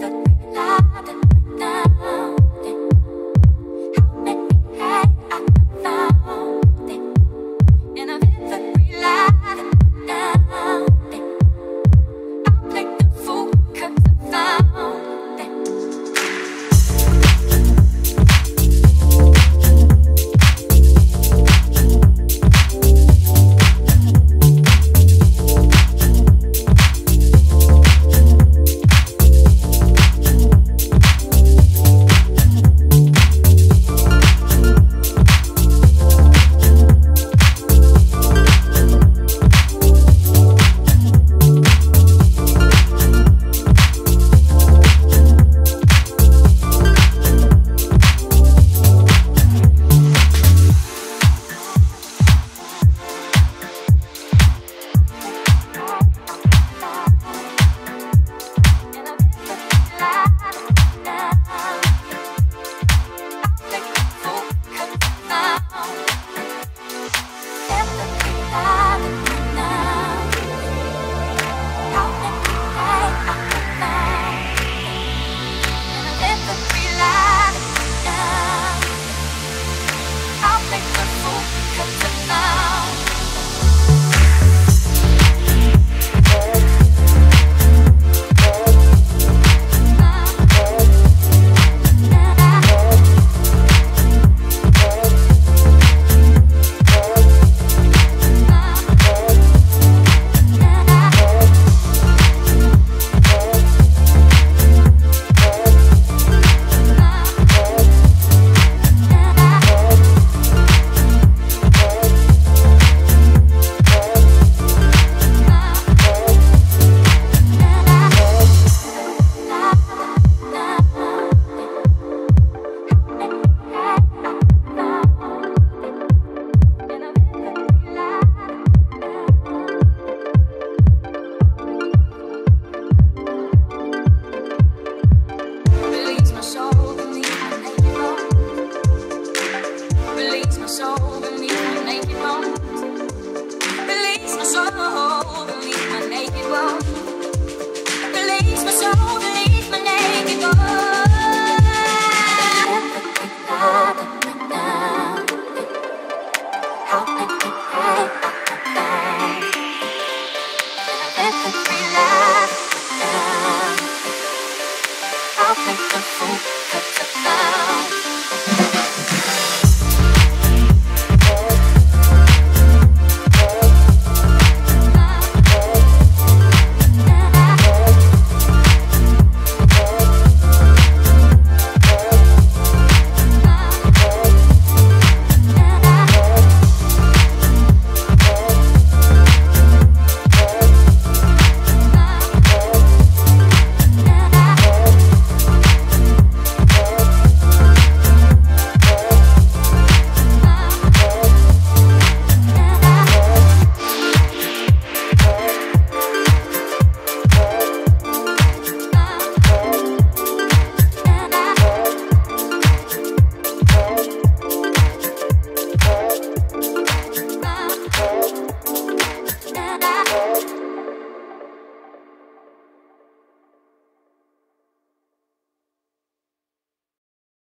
the open.